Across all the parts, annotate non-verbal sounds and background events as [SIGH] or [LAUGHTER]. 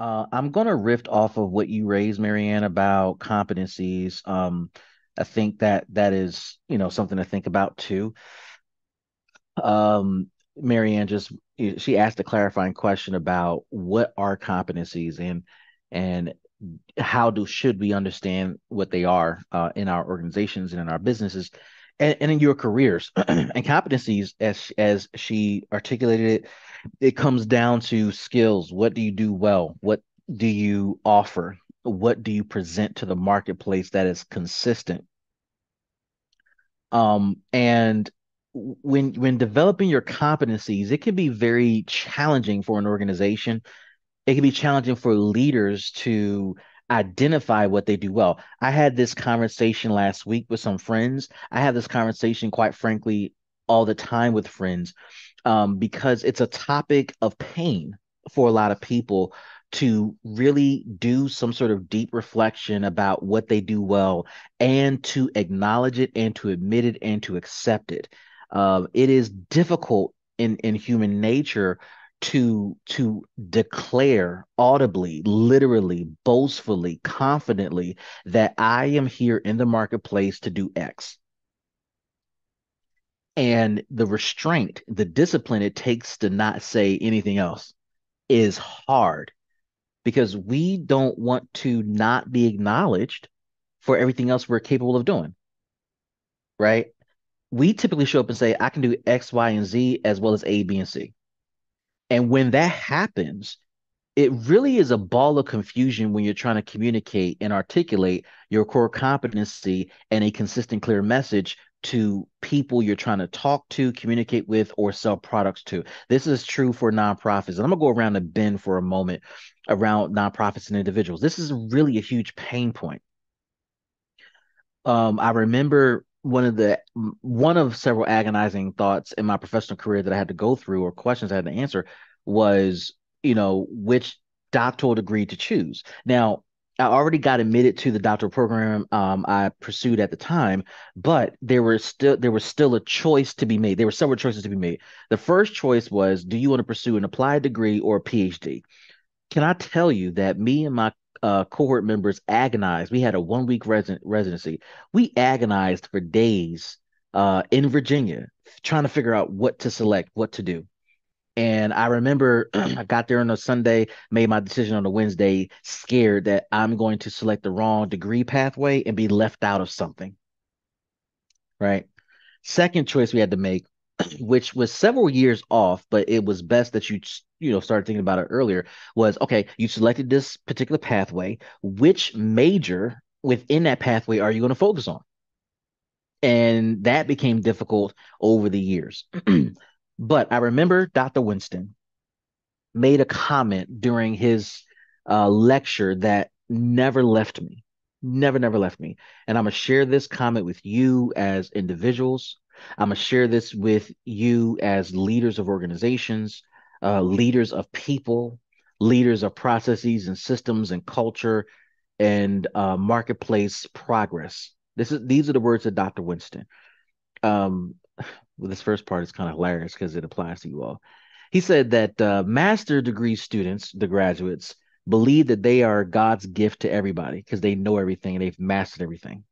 Uh, I'm gonna riff off of what you raised, Marianne, about competencies. Um, I think that that is, you know, something to think about too. Um, Marianne just she asked a clarifying question about what are competencies and and how do should we understand what they are uh, in our organizations and in our businesses and, and in your careers [CLEARS THROAT] and competencies as as she articulated it it comes down to skills. What do you do well? What do you offer? What do you present to the marketplace that is consistent? Um and when when developing your competencies it can be very challenging for an organization. It can be challenging for leaders to identify what they do well. I had this conversation last week with some friends. I have this conversation, quite frankly, all the time with friends um, because it's a topic of pain for a lot of people to really do some sort of deep reflection about what they do well and to acknowledge it and to admit it and to accept it. Uh, it is difficult in, in human nature to to declare audibly literally boastfully confidently that i am here in the marketplace to do x and the restraint the discipline it takes to not say anything else is hard because we don't want to not be acknowledged for everything else we're capable of doing right? We typically show up and say i can do x y and z as well as a b and c. And when that happens, it really is a ball of confusion when you're trying to communicate and articulate your core competency and a consistent, clear message to people you're trying to talk to, communicate with, or sell products to. This is true for nonprofits. And I'm to go around the bend for a moment around nonprofits and individuals. This is really a huge pain point. Um, I remember one of the one of several agonizing thoughts in my professional career that I had to go through or questions I had to answer was, you know, which doctoral degree to choose. Now, I already got admitted to the doctoral program um, I pursued at the time, but there was still there was still a choice to be made. There were several choices to be made. The first choice was, do you want to pursue an applied degree or a PhD? Can I tell you that me and my uh, cohort members agonized. We had a one week resident, residency. We agonized for days uh, in Virginia trying to figure out what to select, what to do. And I remember [CLEARS THROAT] I got there on a Sunday, made my decision on a Wednesday, scared that I'm going to select the wrong degree pathway and be left out of something. Right. Second choice we had to make, [CLEARS THROAT] which was several years off, but it was best that you you know started thinking about it earlier was okay you selected this particular pathway which major within that pathway are you going to focus on and that became difficult over the years [CLEARS THROAT] but i remember dr winston made a comment during his uh, lecture that never left me never never left me and i'm going to share this comment with you as individuals i'm going to share this with you as leaders of organizations uh, leaders of people, leaders of processes and systems and culture and uh, marketplace progress. This is these are the words of Dr. Winston. Um, this first part is kind of hilarious because it applies to you all. He said that uh, master degree students, the graduates, believe that they are God's gift to everybody because they know everything and they've mastered everything.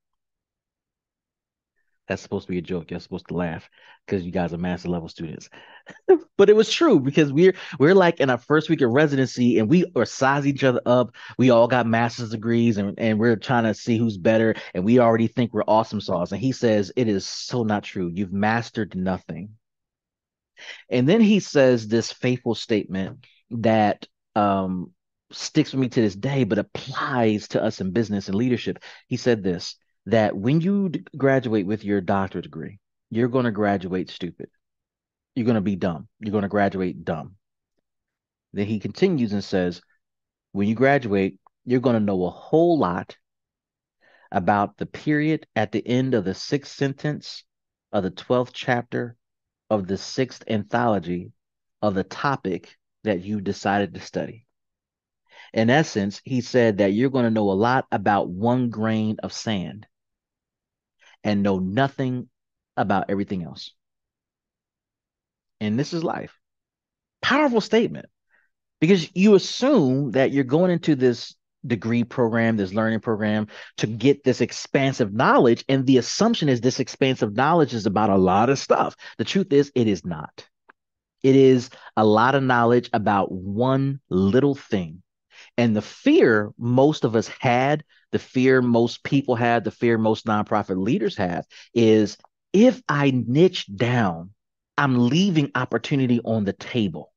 That's supposed to be a joke. You're supposed to laugh because you guys are master level students. [LAUGHS] but it was true because we're we're like in our first week of residency and we are sizing each other up. We all got master's degrees and, and we're trying to see who's better. And we already think we're awesome sauce. And he says, It is so not true. You've mastered nothing. And then he says this faithful statement that um, sticks with me to this day, but applies to us in business and leadership. He said this that when you graduate with your doctorate degree, you're going to graduate stupid. You're going to be dumb. You're going to graduate dumb. Then he continues and says, when you graduate, you're going to know a whole lot about the period at the end of the sixth sentence of the 12th chapter of the sixth anthology of the topic that you decided to study. In essence, he said that you're going to know a lot about one grain of sand and know nothing about everything else. And this is life. Powerful statement. because you assume that you're going into this degree program, this learning program to get this expansive knowledge. And the assumption is this expansive knowledge is about a lot of stuff. The truth is, it is not. It is a lot of knowledge about one little thing. And the fear most of us had, the fear most people had, the fear most nonprofit leaders have is if I niche down, I'm leaving opportunity on the table.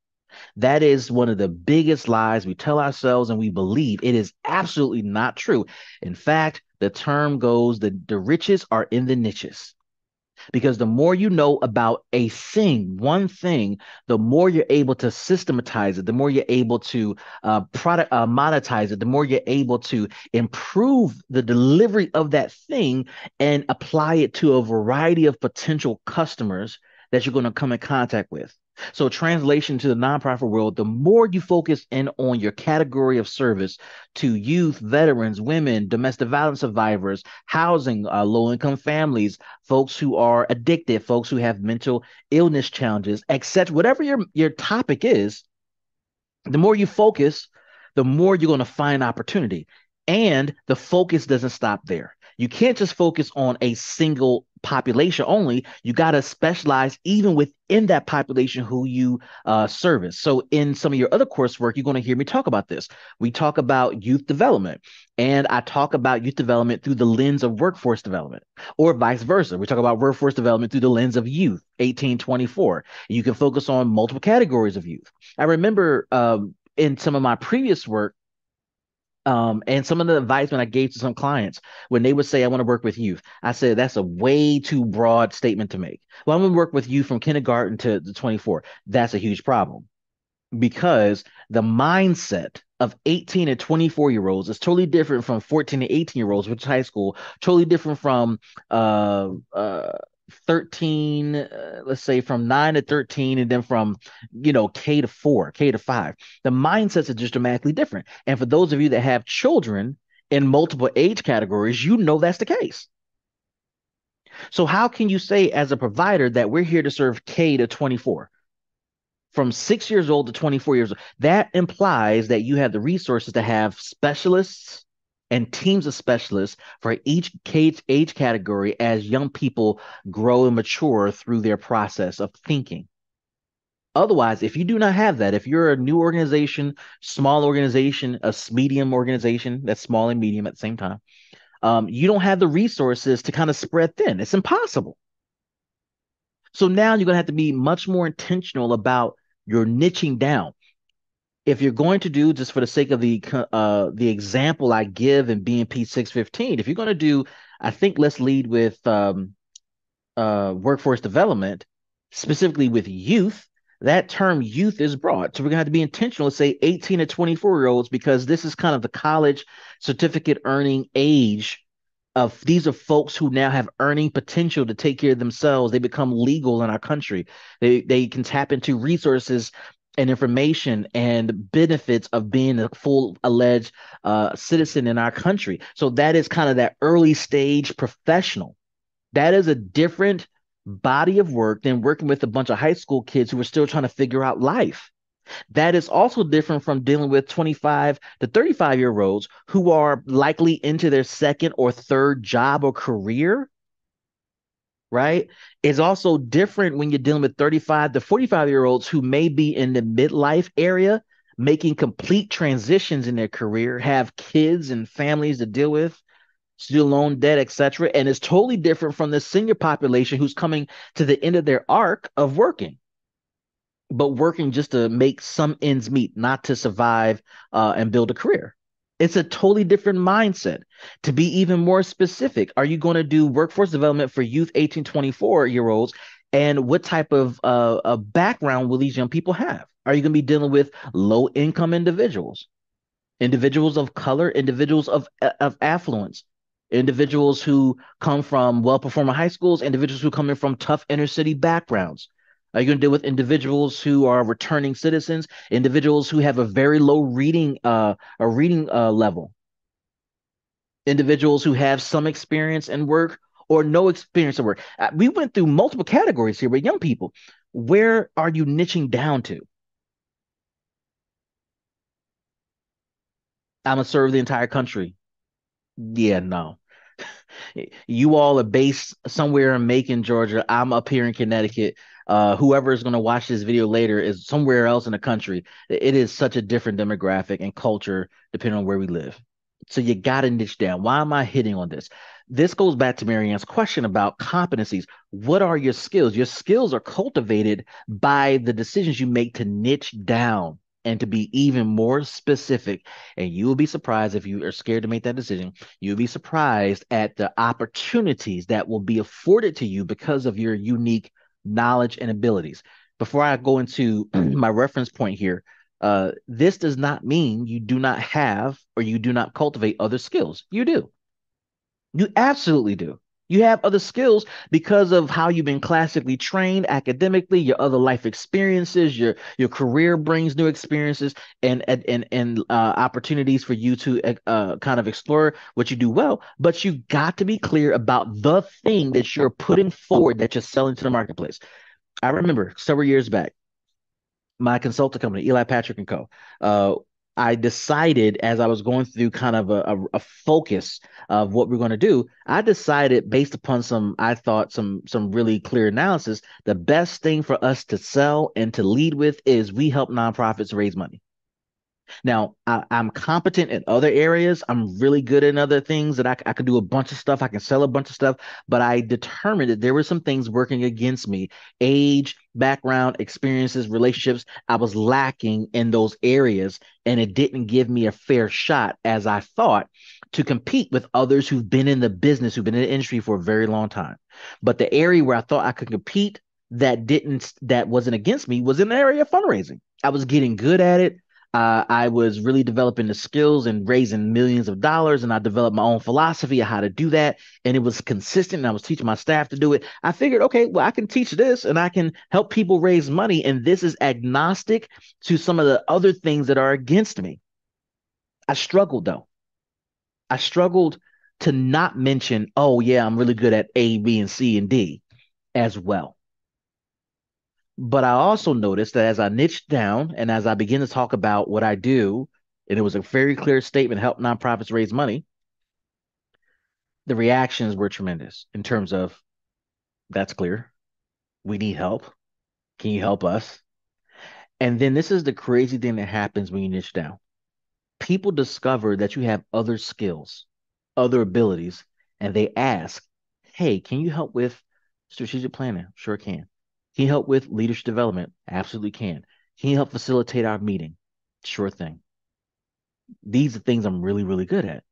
That is one of the biggest lies we tell ourselves and we believe. It is absolutely not true. In fact, the term goes that the riches are in the niches. Because the more you know about a thing, one thing, the more you're able to systematize it, the more you're able to uh, product uh, monetize it, the more you're able to improve the delivery of that thing and apply it to a variety of potential customers that you're going to come in contact with. So, translation to the nonprofit world, the more you focus in on your category of service to youth, veterans, women, domestic violence survivors, housing, uh, low income families, folks who are addicted, folks who have mental illness challenges, etc., whatever your, your topic is, the more you focus, the more you're going to find opportunity. And the focus doesn't stop there. You can't just focus on a single population only. You got to specialize even within that population who you uh, service. So, in some of your other coursework, you're going to hear me talk about this. We talk about youth development, and I talk about youth development through the lens of workforce development, or vice versa. We talk about workforce development through the lens of youth, 1824. You can focus on multiple categories of youth. I remember um, in some of my previous work, um, and some of the advice when I gave to some clients when they would say, I want to work with youth, I said, that's a way too broad statement to make. Well, I'm going to work with you from kindergarten to, to 24. That's a huge problem because the mindset of 18 and 24 year olds is totally different from 14 and 18 year olds, which is high school, totally different from uh, uh, 13 uh, let's say from 9 to 13 and then from you know k to 4 k to 5 the mindsets are just dramatically different. And for those of you that have children in multiple age categories you know that's the case. So how can you say as a provider that we're here to serve k to 24 from 6 years old to 24 years old. That implies that you have the resources to have specialists and teams of specialists for each age category as young people grow and mature through their process of thinking. Otherwise, if you do not have that, if you're a new organization, small organization, a medium organization that's small and medium at the same time, um, you don't have the resources to kind of spread thin. It's impossible. So now you're going to have to be much more intentional about your niching down if you're going to do just for the sake of the uh the example I give in BMP 615, if you're going to do, I think let's lead with um uh workforce development, specifically with youth. That term youth is broad. So we're gonna have to be intentional to say 18 to 24 year olds because this is kind of the college certificate earning age of these are folks who now have earning potential to take care of themselves. They become legal in our country. They they can tap into resources and information and benefits of being a full alleged uh, citizen in our country. So that is kind of that early stage professional. That is a different body of work than working with a bunch of high school kids who are still trying to figure out life. That is also different from dealing with 25 to 35 year olds who are likely into their second or third job or career right? It's also different when you're dealing with 35 to 45 year olds who may be in the midlife area, making complete transitions in their career, have kids and families to deal with, student loan debt, etc. And it's totally different from the senior population who's coming to the end of their arc of working. But working just to make some ends meet, not to survive uh, and build a career. It's a totally different mindset. To be even more specific, are you going to do workforce development for youth 18, 24 year olds? And what type of uh, a background will these young people have? Are you going to be dealing with low income individuals, individuals of color, individuals of, of affluence, individuals who come from well performing high schools, individuals who come in from tough inner city backgrounds? Are you going to deal with individuals who are returning citizens, individuals who have a very low reading uh, a reading uh, level, individuals who have some experience in work or no experience in work? Uh, we went through multiple categories here, but young people, where are you niching down to? I'm gonna serve the entire country. Yeah, no. [LAUGHS] You all are based somewhere in Macon, Georgia. I'm up here in Connecticut. Uh, whoever is going to watch this video later is somewhere else in the country. It is such a different demographic and culture depending on where we live. So you got to niche down. Why am I hitting on this? This goes back to Marianne's question about competencies. What are your skills? Your skills are cultivated by the decisions you make to niche down and to be even more specific. And you will be surprised if you are scared to make that decision. You'll be surprised at the opportunities that will be afforded to you because of your unique knowledge and abilities. Before I go into [CLEARS THROAT] my reference point here, uh, this does not mean you do not have or you do not cultivate other skills. You do. You absolutely do. You have other skills because of how you've been classically trained academically, your other life experiences, your your career brings new experiences and and and, uh, opportunities for you to uh, kind of explore what you do well. But you got to be clear about the thing that you're putting forward that you're selling to the marketplace. I remember several years back, my consulting company, Eli Patrick and Co. Uh, I decided as I was going through kind of a, a, a focus of what we're going to do, I decided based upon some, I thought some some really clear analysis, the best thing for us to sell and to lead with is we help nonprofits raise money. Now, I, am competent in other areas. I'm really good in other things that I, I can do a bunch of stuff. I can sell a bunch of stuff, but I determined that there were some things working against me age, background, experiences, relationships. I was lacking in those areas, and it didn't give me a fair shot as I thought to compete with others who've been in the business, who've been in the industry for a very long time. But the area where I thought I could compete that didn't that wasn't against me was in the area of fundraising. I was getting good at it. Uh, I was really developing the skills and raising millions of dollars, and I developed my own philosophy of how to do that. And it was consistent. And I was teaching my staff to do it. I figured, okay, well, I can teach this and I can help people raise money. And this is agnostic to some of the other things that are against me. I struggled though. I struggled to not mention, oh, yeah, I'm really good at A, B, and C and D as well. But I also noticed that as I niched down and as I begin to talk about what I do, and it was a very clear statement help nonprofits raise money, the reactions were tremendous in terms of that's clear. We need help. Can you help us? And then this is the crazy thing that happens when you niche down. People discover that you have other skills, other abilities, and they ask, Hey, can you help with strategic planning? Sure can. Can you help with leadership development? Absolutely can. Can you help facilitate our meeting? Sure thing. These are things I'm really, really good at.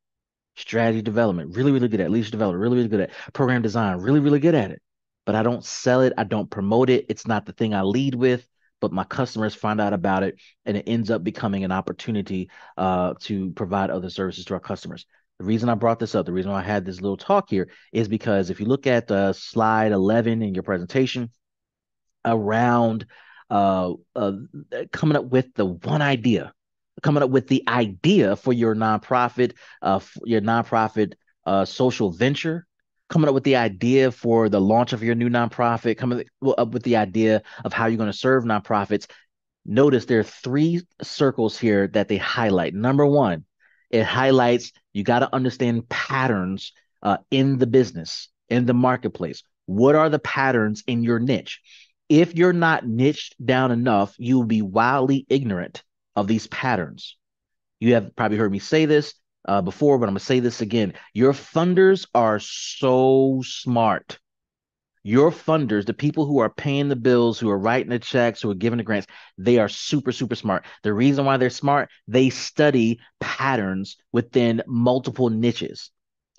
Strategy development, really, really good at. Leadership development, really, really good at. Program design, really, really good at it. But I don't sell it. I don't promote it. It's not the thing I lead with. But my customers find out about it, and it ends up becoming an opportunity uh, to provide other services to our customers. The reason I brought this up, the reason I had this little talk here, is because if you look at uh, slide 11 in your presentation, around uh, uh, coming up with the one idea, coming up with the idea for your nonprofit, uh, your nonprofit uh, social venture, coming up with the idea for the launch of your new nonprofit, coming up with the idea of how you're going to serve nonprofits. Notice there are three circles here that they highlight. Number one, it highlights you got to understand patterns uh, in the business, in the marketplace. What are the patterns in your niche? If you're not niched down enough, you will be wildly ignorant of these patterns. You have probably heard me say this uh, before, but I'm going to say this again. Your funders are so smart. Your funders, the people who are paying the bills, who are writing the checks, who are giving the grants, they are super, super smart. The reason why they're smart, they study patterns within multiple niches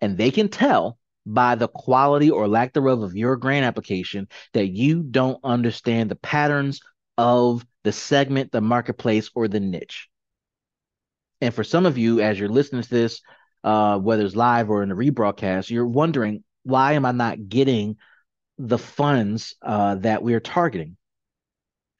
and they can tell by the quality or lack thereof of your grant application that you don't understand the patterns of the segment, the marketplace, or the niche. And for some of you, as you're listening to this, uh, whether it's live or in the rebroadcast, you're wondering why am I not getting the funds uh, that we're targeting?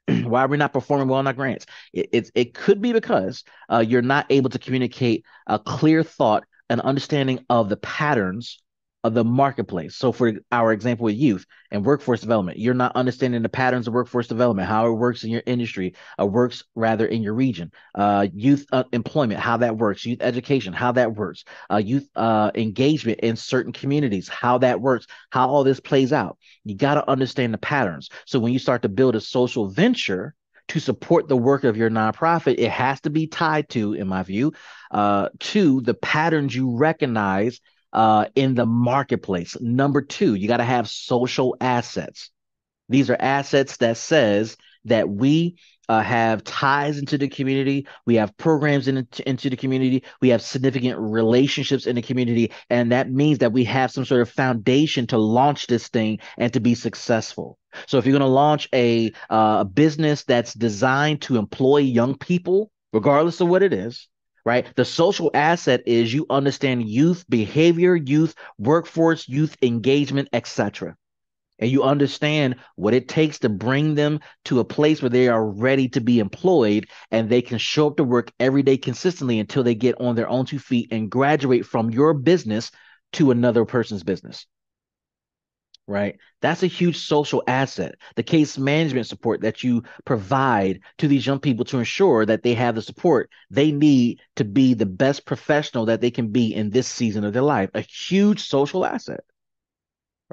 [CLEARS THROAT] why are we not performing well on our grants? It, it, it could be because uh, you're not able to communicate a clear thought, an understanding of the patterns of the marketplace. So, for our example with youth and workforce development, you're not understanding the patterns of workforce development, how it works in your industry, uh, works rather in your region. Uh, youth uh, employment, how that works. Youth education, how that works. Uh, youth uh, engagement in certain communities, how that works. How all this plays out. You got to understand the patterns. So when you start to build a social venture to support the work of your nonprofit, it has to be tied to, in my view, to the patterns you recognize uh, in the marketplace. Number two, you got to have social assets. These are assets that says that we uh, have ties into the community. We have programs in, into the community. We have significant relationships in the community. And that means that we have some sort of foundation to launch this thing and to be successful. So if you're going to launch a, uh, a business that's designed to employ young people, regardless of what it is, right? The social asset is you understand youth behavior, youth workforce, youth engagement, etc. And you understand what it takes to bring them to a place where they are ready to be employed and they can show up to work every day consistently until they get on their own two feet and graduate from your business to another person's business right? That's a huge social asset. The case management support that you provide to these young people to ensure that they have the support they need to be the best professional that they can be in this season of their life. A huge social asset,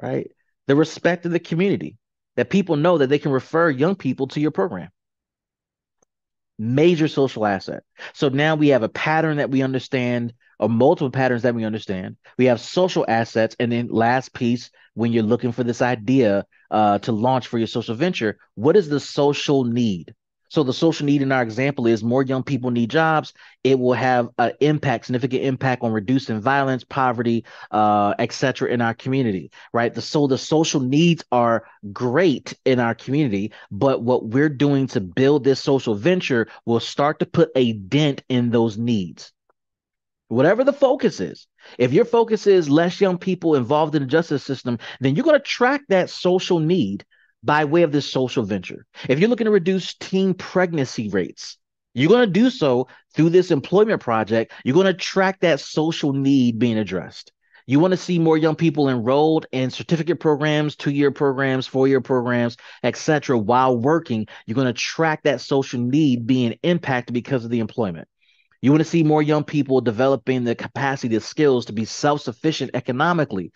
right? The respect of the community that people know that they can refer young people to your program. Major social asset. So now we have a pattern that we understand or multiple patterns that we understand. We have social assets, and then last piece, when you're looking for this idea uh, to launch for your social venture, what is the social need? So the social need in our example is more young people need jobs. It will have an impact, significant impact on reducing violence, poverty, uh, etc. in our community, right? The, so the social needs are great in our community, but what we're doing to build this social venture will start to put a dent in those needs whatever the focus is. If your focus is less young people involved in the justice system, then you're going to track that social need by way of this social venture. If you're looking to reduce teen pregnancy rates, you're going to do so through this employment project. You're going to track that social need being addressed. You want to see more young people enrolled in certificate programs, two-year programs, four-year programs, etc. While working, you're going to track that social need being impacted because of the employment. You want to see more young people developing the capacity, the skills to be self sufficient economically.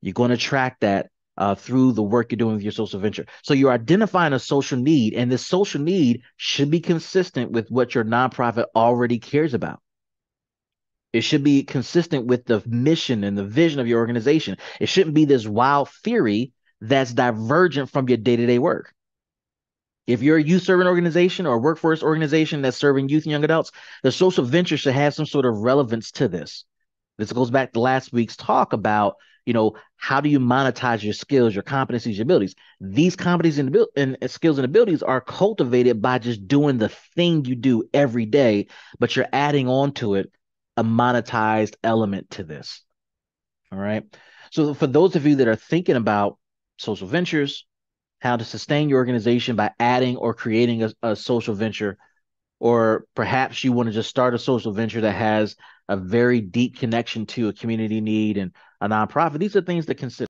You're going to track that uh, through the work you're doing with your social venture. So you're identifying a social need, and this social need should be consistent with what your nonprofit already cares about. It should be consistent with the mission and the vision of your organization. It shouldn't be this wild theory that's divergent from your day to day work. If you're a youth serving organization or a workforce organization that's serving youth and young adults, the social venture should have some sort of relevance to this. This goes back to last week's talk about, you know, how do you monetize your skills, your competencies, your abilities? These competencies and, and skills and abilities are cultivated by just doing the thing you do every day, but you're adding on to it a monetized element to this. All right. So for those of you that are thinking about social ventures, how to sustain your organization by adding or creating a, a social venture, or perhaps you want to just start a social venture that has a very deep connection to a community need and a nonprofit. These are things to consider.